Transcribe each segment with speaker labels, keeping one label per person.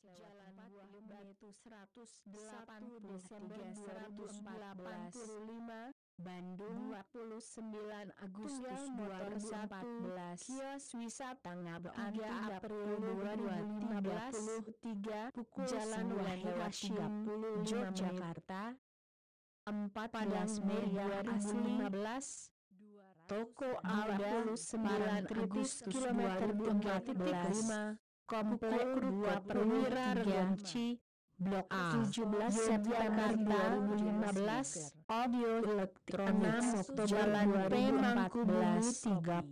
Speaker 1: 180 Desember 2014 Bandung 29 Agustus 2014 Kios Wisata Ngabati April 2015 pukul Jalan Wahyu Hashim Yogyakarta. 14 Mei 2015 Toko Alda 9 Agustus kilometer 3.5 Komplek Dua Perwira Regenci Blok A 17 September 2015 Audio Elektronik 6 Oktober Jalan P Mangkubumi 31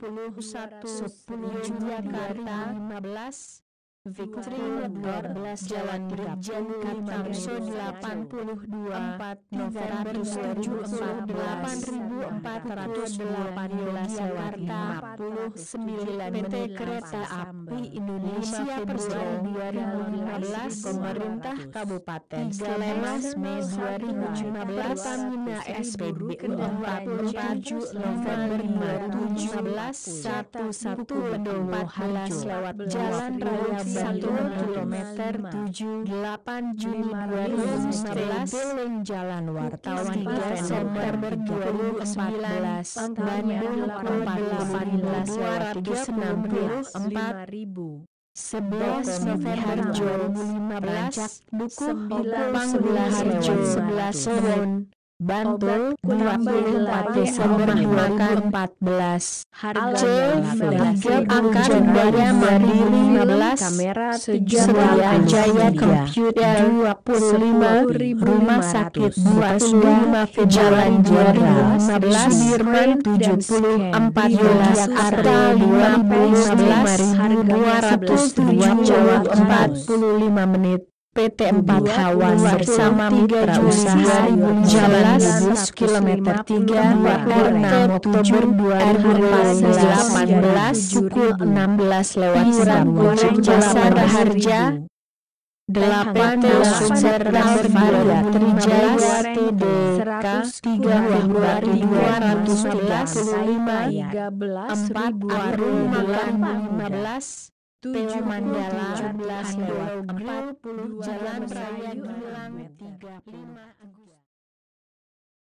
Speaker 1: 10 Jakarta 15 Victory 12 Jalan Brigjen Kamso 82 4 November 2014 8418 Jakarta 59 PT Kereta Api Indonesia Februari 2015 Pemerintah Kabupaten Sleman Mei 2015 Pertamina SPBU 47 November 2015 11 Pendowo Harjo lewat Jalan Raya 1 km 7 8 Juni 2015 Jalan Wartawan 3 September 2014 Bandung 418 264 11 November 2015 Buku Hopang 11 11 Bantul 24 Desember 2014 Harga Tiga Angka Jaya Mandiri 15 Kamera Sejahtera Jaya Computer 25 Rumah Sakit 25 Jalan Juara 15 Sudirman 70 14 Arta 2015 Jawa 45 menit PT 4 Hawan bersama mitra usaha Jalan Bus kilometer 3 26 Oktober 2018 pukul 16 lewat Sambungan Jasa Raharja 8 September 2013 TDK 3 Februari 2015 4 Arum 15 tujuh Mandala 17 lewat 40 Jalan Raya Gilang 35